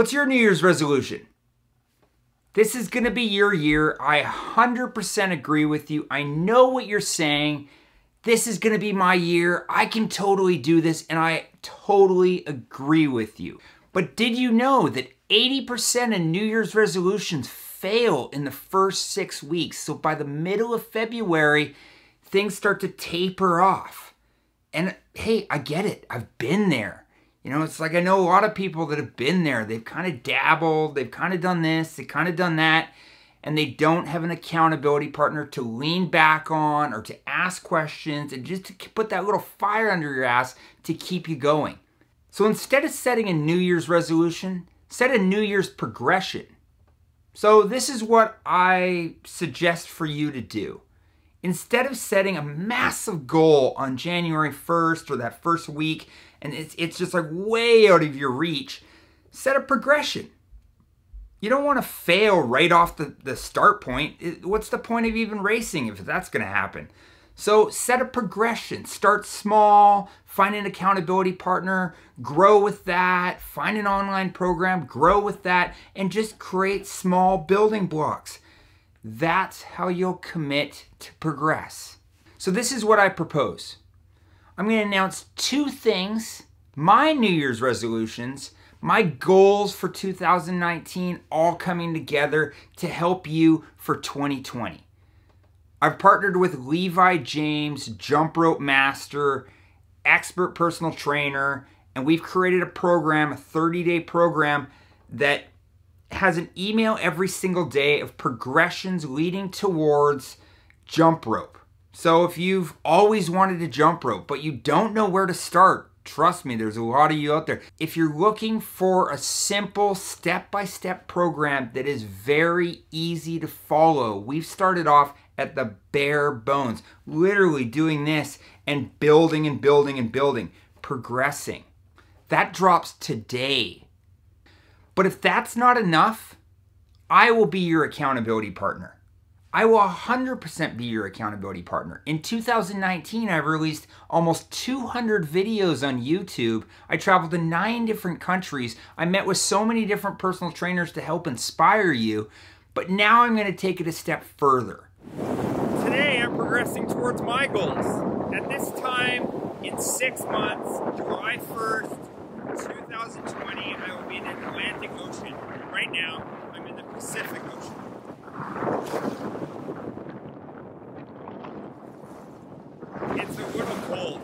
What's your New Year's resolution? This is going to be your year. I 100% agree with you. I know what you're saying. This is going to be my year. I can totally do this, and I totally agree with you. But did you know that 80% of New Year's resolutions fail in the first six weeks? So by the middle of February, things start to taper off. And hey, I get it. I've been there. You know, it's like I know a lot of people that have been there. They've kind of dabbled, they've kind of done this, they've kind of done that, and they don't have an accountability partner to lean back on or to ask questions and just to put that little fire under your ass to keep you going. So instead of setting a New Year's resolution, set a New Year's progression. So this is what I suggest for you to do. Instead of setting a massive goal on January 1st or that first week, and it's, it's just like way out of your reach, set a progression. You don't want to fail right off the, the start point. What's the point of even racing if that's going to happen? So set a progression. Start small, find an accountability partner, grow with that, find an online program, grow with that, and just create small building blocks. That's how you'll commit to progress. So this is what I propose. I'm going to announce two things, my New Year's resolutions, my goals for 2019 all coming together to help you for 2020. I've partnered with Levi James, jump rope master, expert personal trainer, and we've created a program, a 30 day program that has an email every single day of progressions leading towards jump rope. So if you've always wanted to jump rope, but you don't know where to start, trust me, there's a lot of you out there. If you're looking for a simple step-by-step program that is very easy to follow, we've started off at the bare bones, literally doing this and building and building and building, progressing. That drops today. But if that's not enough, I will be your accountability partner. I will 100% be your accountability partner. In 2019, I've released almost 200 videos on YouTube. I traveled to nine different countries. I met with so many different personal trainers to help inspire you. But now I'm going to take it a step further. Today, I'm progressing towards my goals. At this time, in six months, July 1st, 2020, I will be in the Atlantic Ocean. Right now, I'm in the Pacific Ocean. It's a little cold.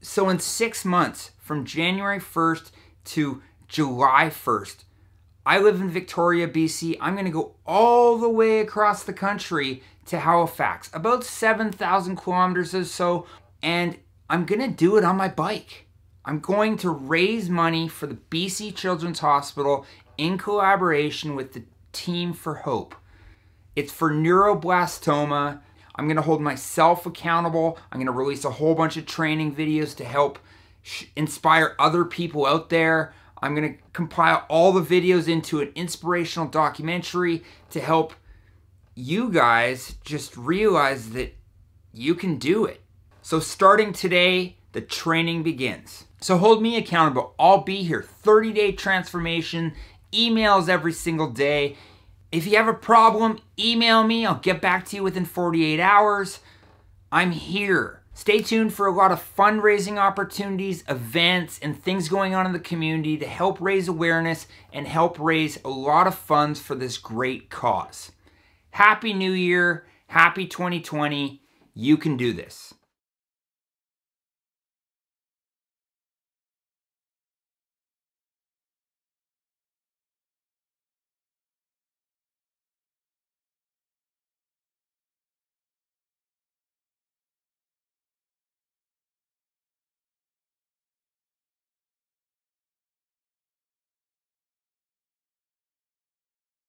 So in six months, from January 1st to July 1st, I live in Victoria, BC. I'm going to go all the way across the country to Halifax, about 7,000 kilometers or so, and I'm going to do it on my bike. I'm going to raise money for the BC Children's Hospital in collaboration with the Team for Hope. It's for neuroblastoma. I'm going to hold myself accountable. I'm going to release a whole bunch of training videos to help inspire other people out there. I'm going to compile all the videos into an inspirational documentary to help you guys just realize that you can do it. So starting today, the training begins. So hold me accountable. I'll be here. 30 day transformation, emails every single day. If you have a problem, email me. I'll get back to you within 48 hours. I'm here. Stay tuned for a lot of fundraising opportunities, events, and things going on in the community to help raise awareness and help raise a lot of funds for this great cause. Happy New Year. Happy 2020. You can do this.